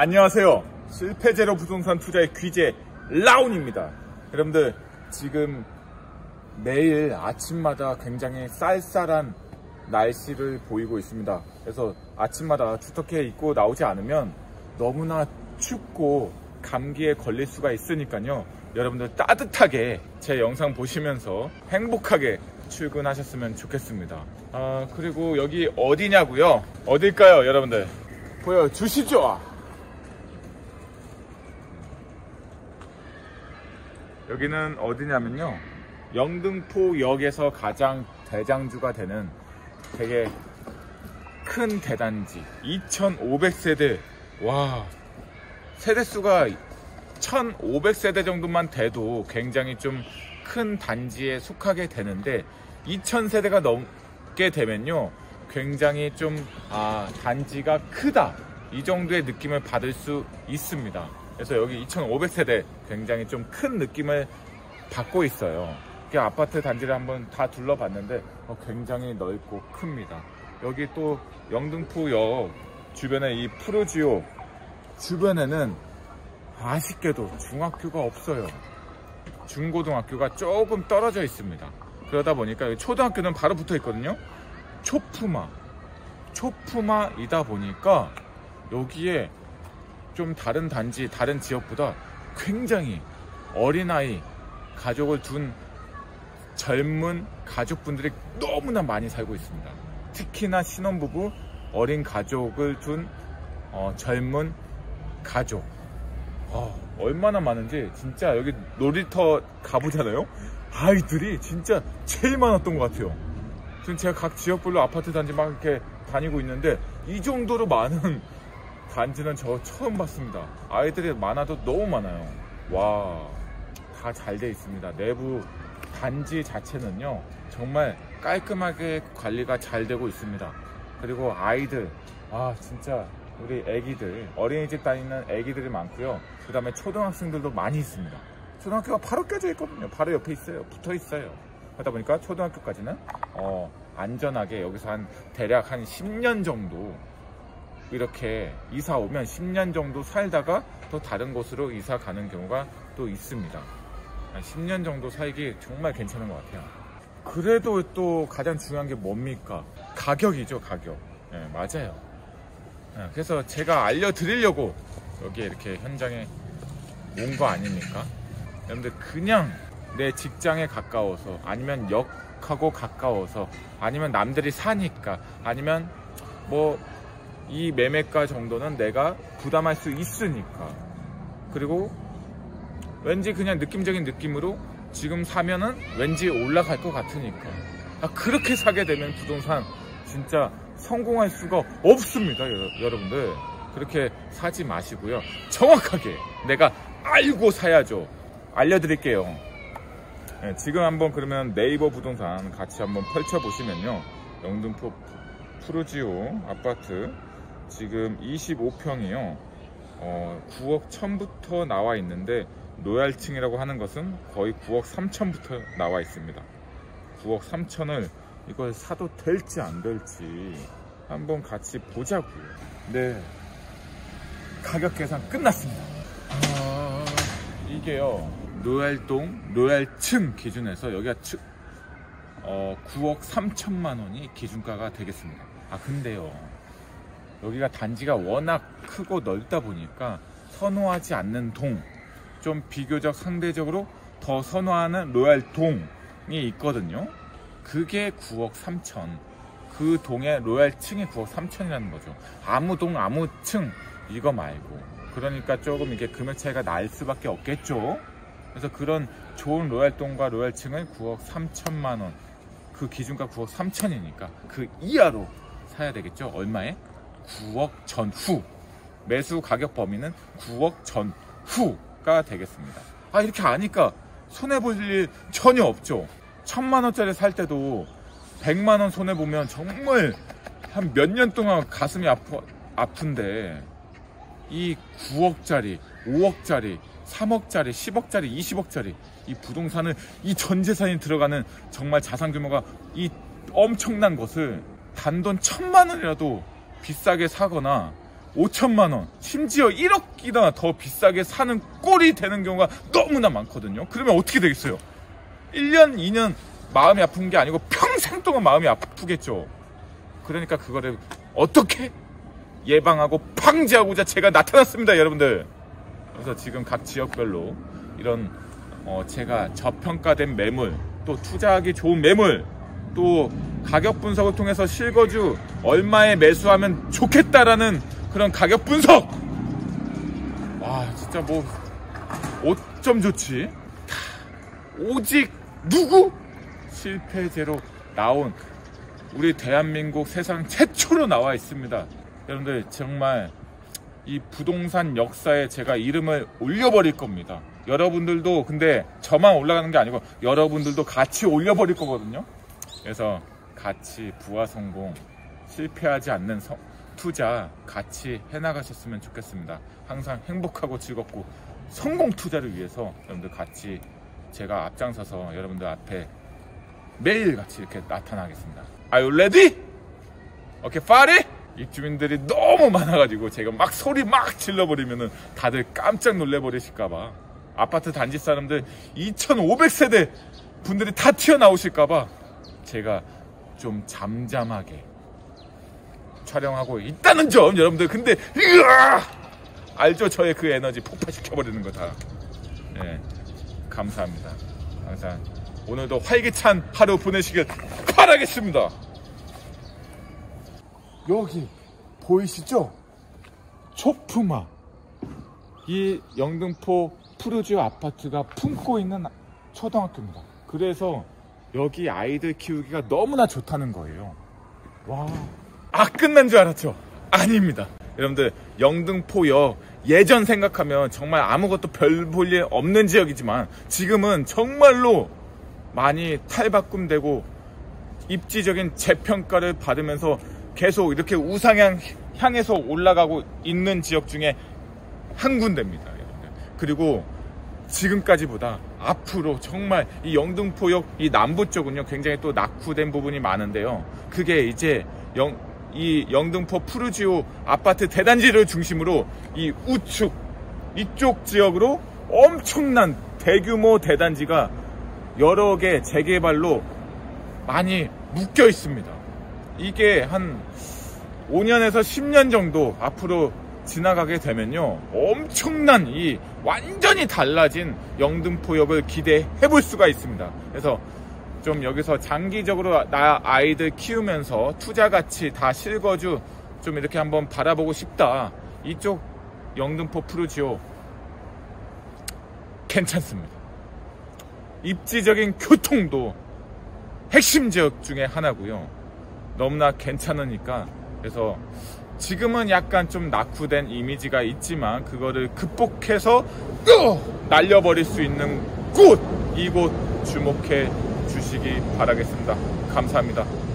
안녕하세요. 실패제로 부동산 투자의 귀재 라운입니다. 여러분들 지금 매일 아침마다 굉장히 쌀쌀한 날씨를 보이고 있습니다. 그래서 아침마다 주터케 입고 나오지 않으면 너무나 춥고 감기에 걸릴 수가 있으니까요. 여러분들 따뜻하게 제 영상 보시면서 행복하게 출근하셨으면 좋겠습니다. 아, 그리고 여기 어디냐고요? 어딜까요, 여러분들? 보여주시죠! 여기는 어디냐면요. 영등포역에서 가장 대장주가 되는 되게 큰 대단지. 2500세대. 와. 세대수가 1500세대 정도만 돼도 굉장히 좀 큰 단지에 속하게 되는데 2000세대가 넘게 되면요. 굉장히 좀 아, 단지가 크다. 이 정도의 느낌을 받을 수 있습니다 그래서 여기 2500세대 굉장히 좀 큰 느낌을 받고 있어요 아파트 단지를 한번 다 둘러봤는데 어, 굉장히 넓고 큽니다 여기 또 영등포역 주변에 이 푸르지오 주변에는 아쉽게도 중학교가 없어요. 중고등학교가 조금 떨어져 있습니다. 그러다 보니까 초등학교는 바로 붙어 있거든요. 초푸마. 초푸마이다 보니까 여기에 좀 다른 단지, 다른 지역보다 굉장히 어린아이 가족을 둔 젊은 가족분들이 너무나 많이 살고 있습니다. 특히나 신혼부부, 어린 가족을 둔 어, 젊은 가족. 어, 얼마나 많은지 진짜 여기 놀이터 가보잖아요. 아이들이 진짜 제일 많았던 것 같아요. 지금 제가 각 지역별로 아파트 단지 막 이렇게 다니고 있는데 이 정도로 많은 단지는 저 처음 봤습니다. 아이들이 많아도 너무 많아요. 와, 다 잘 돼 있습니다. 내부 단지 자체는요, 정말 깔끔하게 관리가 잘 되고 있습니다. 그리고 아이들, 아, 진짜 우리 애기들 어린이집 다니는 애기들이 많고요 그 다음에 초등학생들도 많이 있습니다 초등학교가 바로 껴져 있거든요 바로 옆에 있어요 붙어 있어요 그러다 보니까 초등학교까지는 어, 안전하게 여기서 한 대략 한 10년 정도 이렇게 이사 오면 10년 정도 살다가 또 다른 곳으로 이사 가는 경우가 또 있습니다. 한 10년 정도 살기 정말 괜찮은 것 같아요. 그래도 또 가장 중요한 게 뭡니까? 가격이죠 가격. 네, 맞아요. 예, 그래서 제가 알려드리려고 여기 이렇게 현장에 온 거 아닙니까? 여러분들 그냥 내 직장에 가까워서 아니면 역하고 가까워서 아니면 남들이 사니까 아니면 뭐 이 매매가 정도는 내가 부담할 수 있으니까. 그리고 왠지 그냥 느낌적인 느낌으로 지금 사면은 왠지 올라갈 것 같으니까. 아, 그렇게 사게 되면 부동산 진짜 성공할 수가 없습니다 여러분들. 그렇게 사지 마시고요. 정확하게 내가 알고 사야죠. 알려드릴게요. 네, 지금 한번 그러면 네이버 부동산 같이 한번 펼쳐 보시면요. 영등포 푸르지오 아파트 지금 25평이요. 어, 9억 1000부터 나와 있는데 로얄층이라고 하는 것은 거의 9억 3천부터 나와 있습니다. 9억 3천을 이걸 사도 될지 안 될지 한번 같이 보자고요. 네. 가격 계산 끝났습니다. 아, 이게요. 로얄동 로얄층 기준에서 여기가 층, 어, 9억 3천만 원이 기준가가 되겠습니다. 아 근데요 여기가 단지가 워낙 크고 넓다 보니까 선호하지 않는 동 좀 비교적 상대적으로 더 선호하는 로얄 동이 있거든요. 그게 9억 3천. 그 동의 로얄 층이 9억 3천이라는 거죠. 아무 동 아무 층 이거 말고. 그러니까 조금 이게 금액 차이가 날 수밖에 없겠죠? 그래서 그런 좋은 로얄 동과 로얄 층을 9억 3천만 원. 그 기준가 9억 3천이니까 그 이하로 사야 되겠죠? 얼마에? 9억 전후. 매수 가격 범위는 9억 전후가 되겠습니다. 아 이렇게 아니까 손해 볼 일 전혀 없죠. 천만 원짜리 살 때도 100만 원 손해 보면 정말 한 몇 년 동안 가슴이 아프, 아픈데 이 9억짜리, 5억짜리, 3억짜리, 10억짜리, 20억짜리 이 부동산을 이전 재산이 들어가는 정말 자산 규모가 이 엄청난 것을 단돈 천만 원이라도 비싸게 사거나 5천만 원, 심지어 1억이나 더 비싸게 사는 꼴이 되는 경우가 너무나 많거든요. 그러면 어떻게 되겠어요? 1년, 2년 마음이 아픈 게 아니고 평생 동안 마음이 아프겠죠. 그러니까 그거를 어떻게 예방하고 방지하고자 제가 나타났습니다, 여러분들. 그래서 지금 각 지역별로 이런 어, 제가 저평가된 매물, 또 투자하기 좋은 매물, 또 가격 분석을 통해서 실거주 얼마에 매수하면 좋겠다라는 그런 가격 분석. 와, 진짜 뭐 어쩜 좋지? 다 오직 누구 실패제로 나온 우리 대한민국 세상 최초로 나와 있습니다. 여러분들 정말 이 부동산 역사에 제가 이름을 올려버릴 겁니다. 여러분들도 근데 저만 올라가는 게 아니고 여러분들도 같이 올려버릴 거거든요. 그래서 같이 부와 성공 실패하지 않는 성- 투자 같이 해나가셨으면 좋겠습니다. 항상 행복하고 즐겁고 성공 투자를 위해서 여러분들 같이 제가 앞장서서 여러분들 앞에 매일 같이 이렇게 나타나겠습니다. Are you ready? 오케이, 파리? 입주민들이 너무 많아가지고 제가 막 소리 막 질러버리면은 다들 깜짝 놀래버리실까봐 아파트 단지 사람들 2,500세대 분들이 다 튀어나오실까봐 제가 좀 잠잠하게 촬영하고 있다는 점 여러분들. 근데 으아! 알죠? 저의 그 에너지 폭발시켜버리는 거다. 예, 감사합니다. 항상 오늘도 활기찬 하루 보내시길 바라겠습니다. 여기 보이시죠? 초품화. 이 영등포 푸르지오 아파트가 품고 있는 초등학교입니다. 그래서 여기 아이들 키우기가 너무나 좋다는 거예요. 와. 아, 끝난 줄 알았죠? 아닙니다. 여러분들, 영등포역 예전 생각하면 정말 아무것도 별 볼 일 없는 지역이지만 지금은 정말로 많이 탈바꿈되고 입지적인 재평가를 받으면서 계속 이렇게 우상향 향해서 올라가고 있는 지역 중에 한 군데입니다. 여러분들. 그리고 지금까지보다 앞으로 정말 이 영등포역 이 남부 쪽은요 굉장히 또 낙후된 부분이 많은데요. 그게 이제 영, 이 영등포 푸르지오 아파트 대단지를 중심으로 이 우측 이쪽 지역으로 엄청난 대규모 대단지가 여러 개 재개발로 많이 묶여 있습니다. 이게 한 5년에서 10년 정도 앞으로 지나가게 되면요. 엄청난 이 완전히 달라진 영등포역을 기대해 볼 수가 있습니다. 그래서 좀 여기서 장기적으로 나 아이들 키우면서 투자 가치 다 실거주 좀 이렇게 한번 바라보고 싶다. 이쪽 영등포 푸르지오 괜찮습니다. 입지적인 교통도 핵심 지역 중에 하나고요. 너무나 괜찮으니까 그래서 지금은 약간 좀 낙후된 이미지가 있지만 그거를 극복해서! 날려버릴 수 있는 곳 이곳 주목해 주시기 바라겠습니다. 감사합니다.